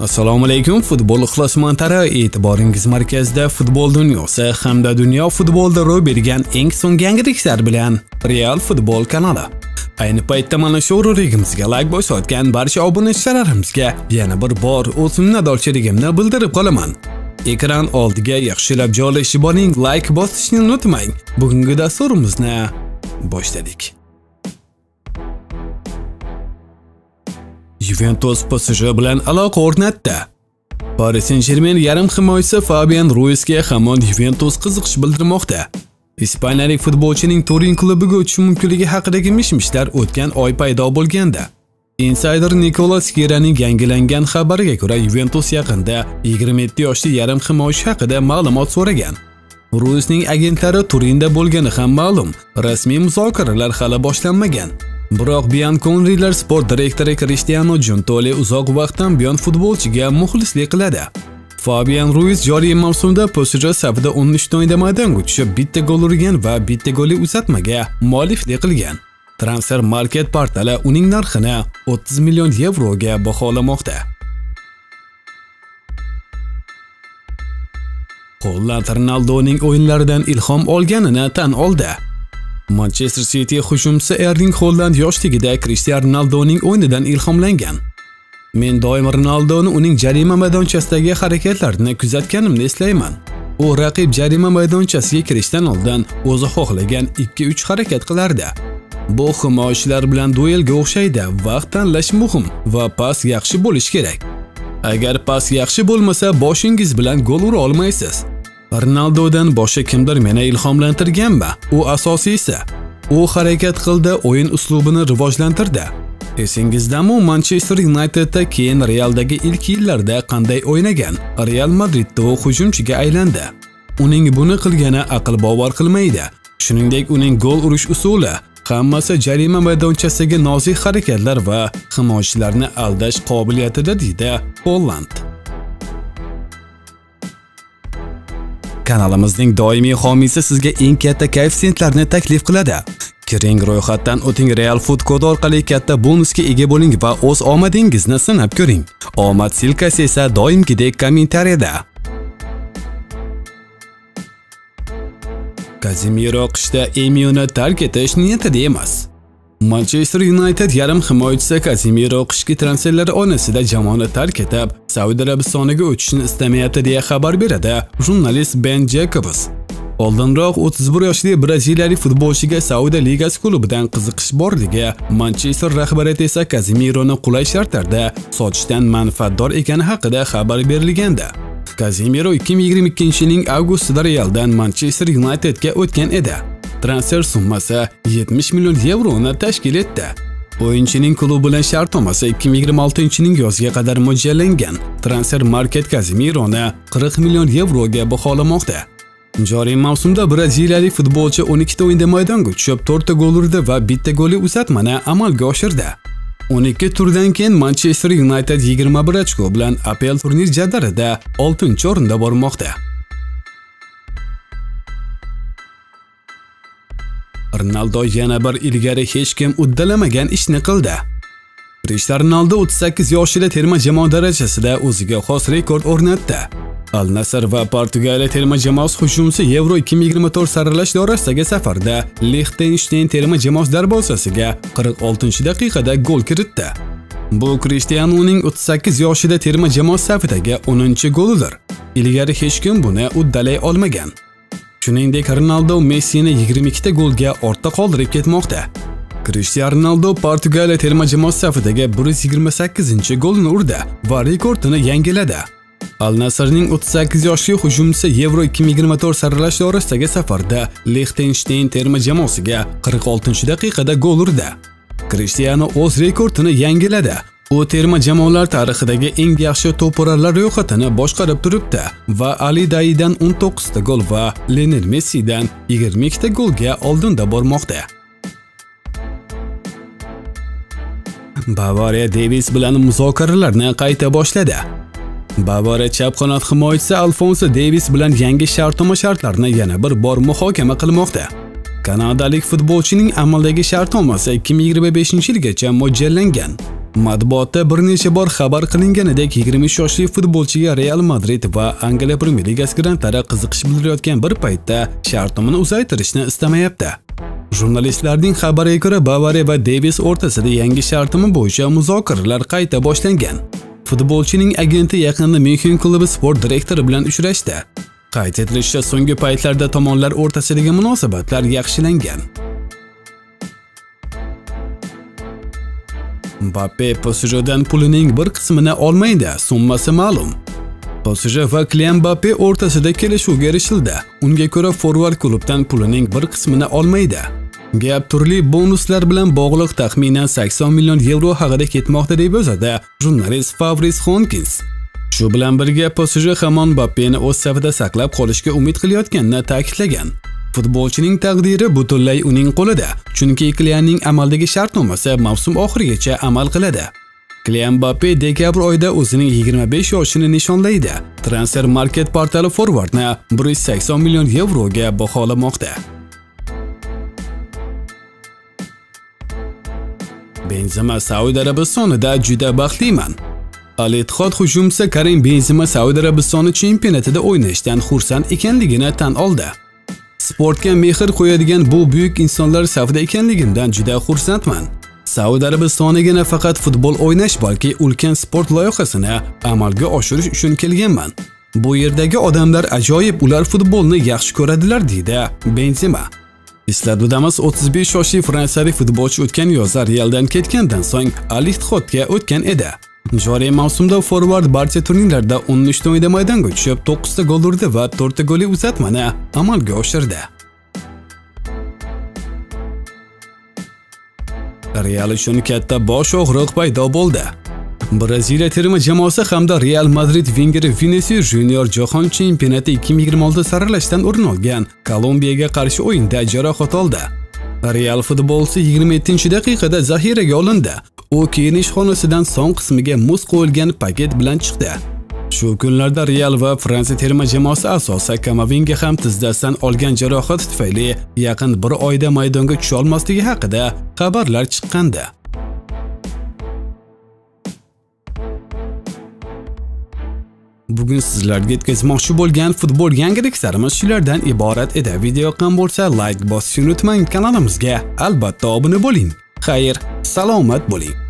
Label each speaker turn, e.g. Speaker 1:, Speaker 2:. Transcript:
Speaker 1: Assalomu alaykum futbol ixlosmandlari e'tiboringiz markazida futbol dunyosi hamda dunyo futbolida ro'y bergan eng so'nggi yangiliklar bilan Real Futbol kanali. Ayni paytda mana shu roligimizga like bosayotgan barcha obunachilarimizga yana bir bor o'z minnatdorchiligimni bildirib qolaman. Ekran oldiga yaxshilab joylashib oling, like bosishni unutmang. Bugungi dasturimizni boshladik. Juventus PSG bilan aloqa o'rnatdi. Paris Saint-Germain yarim himoyachisi Fabian Ruizga hamon Juventus qiziqish bildirmoqda. Ispaniyalik futbolchining Turin klubiga o'tishi mumkinligi haqidagi mishmishlar o'tgan oy paydo bo'lganda. Insider Nicolas Kiraning yangilangan xabariga ko'ra Juventus yaqinda 27 yoshli yarim himoyachi haqida ma'lumot so'ragan. Ruizning agentlari Turinda bo'lgani ham ma'lum. Rasmiy muzokaralar hali boshlanmagan. Biroq Bianconrilar sport direktori Cristiano Giuntoli uzoq vaqtdan buyon futbolchiga muxlislik qiladi. Fabian Ruiz joriy mavsumda PSG safida 13 o'yinda maydonga tushib, bitta gol urgan va bitta golli uzatmaga mualliflik qilgan. Transfer Market portali uning narxini 30 million yevroga baholamoqda. Holland Ronaldoning o'yinlaridan ilhom olganini tan oldi. Manchester City hujumchisi Erling Haaland yoshligida Cristiano Ronaldoning o'yinidan ilhomlangan. Men doim Ronaldoni uning jarima maydonchasidagi harakatlarini kuzatganimni eslayman. U raqib jarima maydonchasiga kirishdan oldin o'zi xohlagan 2-3 harakat qilardi. Bu himoyachilar bilan duelga o'xshaydi. Vaqt tanlash muhim va pas yaxshi bo'lish kerak. Agar pas yaxshi bo'lmasa, boshingiz bilan gol ura olmaysiz. Ronaldodan boshqa kimdir meni ilhomlantirganmi? U asosiysi. U harakat qildi, o'yin uslubini rivojlantirdi. Esingizdami Manchester Unitedda keyin Realdagi ilk yillarda qanday o'ynagan? Real Madridda u hujumchiga aylandi. Uning buni qilgani aql bovar qilmaydi. Shuningdek, uning gol urish usuli hammasi jarima maydonchasidagi nozik harakatlar va himoyachilarni aldash qobiliyatida deydi Holland. Kanalimizning doimiy homiysi sizga eng katta koeffitsiyentlarni taklif qiladi. Kiring ro'yxatdan o'ting Real Food kodi orqali katta bonusga ega bo'ling va o'z omadingizni sinab ko'ring. Omad silkasi esa doimgidek kommentariyada. Kazimiro qishda Emiyoni tark etish niyatida emas. Manchester United yarim himoyachisi Kazimiro qishki transferlar onasida jamoani tark etib, Saudiya Arabistoniga o'tishni istamayapti deya xabar beradi jurnalist Ben Jacobs. Oldinroq 31 yoshli braziliyalik futbolchiga Saudiya Ligasi klubidan qiziqish borligi, Manchester rahbariyati esa Kazimironi qulay shartlarda sotishdan manfaatdor ekani haqida xabar berilgandi. Kazimiro 2022-yilning avgustida Realdan Manchester Unitedga o'tgan edi. Transfer summasi 70 million yevroni tashkil etdi. O'yinchining klub bilan shartnomasi 2026-yilning yoziga qadar mo'ljallangan. Transfer Market Kazimironi 40 million yevroga baholamoqda. Joriy mavsumda braziliyalik futbolchi 12 ta o'yinda maydonga tushib, 4 ta gol urdi va 1 ta golli uzatmani amalga oshirdi. 12 turdan keyin Manchester United 21 ochko bilan APL turnir jadvalida 6-o'rinda bormoqda. Ronaldo yana bir ilgari hech kim uddalamagan ishni qildi. Cristiano Ronaldo 38 yoshida terma jamoa darajasida o'ziga xos rekord o'rnatdi. Al Nassr va Portugaliya terma jamoasi hujumchisi Euro 2024 saralash doirasidagi safarda Liechtenstein terma jamoasi darvozasiga 46-daqiqada gol kiritdi. Bu Cristianoning 38 yoshida terma jamoa safidagi 10-golidir. Ilgari hech kim buni uddalay olmagan. Shuningdek, Ronaldo Messini 22 ta golga ortda qoldirib ketmoqda. Cristiano Ronaldo Portugaliya terma jamoasi safidagi 128-golini urdi va rekordini yangiladi. Al Nassrning 38 yoshli hujumchisi Euro 2024 saralash doirasidagi safarda Liechtenstein terma jamoasiga 46-daqiqada gol urdi. Cristiano o'z rekordini yangiladi. U terma jamoalar tarixidagi eng yaxshi to'puralar ro'yxatini boshqarib turibdi va Ali Daidan 19 ta gol va Lionel Messidan 22 ta golga oldinda bormoqda. Bavariya Davis bilan muzokaralarni qayta boshladi. Bavariya chap qanot himoyachisi Alfonso Davis bilan yangi shartnoma shartlarini yana bir bor muhokama qilmoqda. Kanadalik futbolchining amaldagi shartnomasi 2025-yilgacha mo'ljallangan. Matbuotda bir necha bor xabar qilinganidek 23 yoshli futbolchiga Real Madrid va Angliya Premier Ligasi grantlari qiziqish bildirayotgan bir paytda shartnomani uzaytirishni istamayapti. Jurnalistlarning xabariga ko'ra Bavariya va Davis o'rtasida yangi shartnoma bo'yicha muzokaralar qayta boshlangan. Futbolchining agenti yaqinda München klubi sport direktori bilan uchrashdi. Qayd etilishicha, so'nggi paytlarda tomonlar o'rtasidagi munosabatlar yaxshilangan. Mbappe PSJdan pulining bir qismini olmaydi, summasi ma'lum. PSG va Kylian Mbappe o'rtasida kelishuvga erishildi. Unga ko'ra forvard klubdan pulining bir qismini olmaydi. Gap turli bonuslar bilan bog'liq taxminan 80 million yevro haqida ketmoqda deb yozadi jurnalist Fabris Honkins. Shu bilan birga PSG hamon Mbappeni o'z safida saqlab qolishga umid qilayotganini ta'kidlagan. Futbolchining taqdiri butunlay uning qo'lida, chunki Kylianning amaldagi shartnomasi mavsum oxirigacha amal qiladi. Kylian Mbappe dekabr oyida o'zining 25 yoshini nishonlaydi. Transfer Market portali forwardni 180 million yevroga baholamoqda. Benzema Saudiya Arabistonida juda baxtliman. Al Ittihod hujumchisi Karim Benzema Saudiya Arabistoni chempionatida o'ynashdan xursand ekanligini tan oldi. Sportga mehr qo'yadigan bu buyuk insonlar safida ekanligimdan juda xursandman. Saudiya Arabistoniga nafaqat futbol o'ynash, balki ulkan sport loyihasini amalga oshirish uchun kelganman. Bu yerdagi odamlar ajoyib, ular futbolni yaxshi ko'radilar, deydi Benzema. Eslatib o'tamiz, 35 yoshli fransiyalik futbolchi o'tgan yozda Realdan ketgandan so'ng Al Ittihodga o'tgan edi. Joriy mavsumda forvard barcha turnirlarda 13 ta o'yinda maydonga tushib, 9 ta gol urdi va 4 ta golli uzatmani amalga oshirdi. Real uchun katta bosh og'riq paydo bo'ldi. Braziliya terma jamoasi hamda Real Madrid vingeri Vinicius Junior Jahon chempionati 2026 saralashdan o'rin olgan Kolumbiyaga qarshi o'yinda jarohat oldi. Real futbolchisi 27-daqiqada zaxiraga olindi. U kiyinish xonasidan so'ng qismiga muz qo'yilgan paket bilan chiqdi. Shu kunlarda Real va Fransiya terma jamoasi asosi Kamavinga ham tizzasidan olgan jarohat tufayli yaqin bir oyda maydonga tusha olmasligi haqida xabarlar chiqqandi. Bugun sizlarga yetkazmoqchi bo'lgan futbol yangiliklarimiz shulardan iborat edi. Video yoqqan bo'lsa, like bosishni unutmang, kanalimizga albatta obuna bo'ling. Xayr, salomat bo'ling.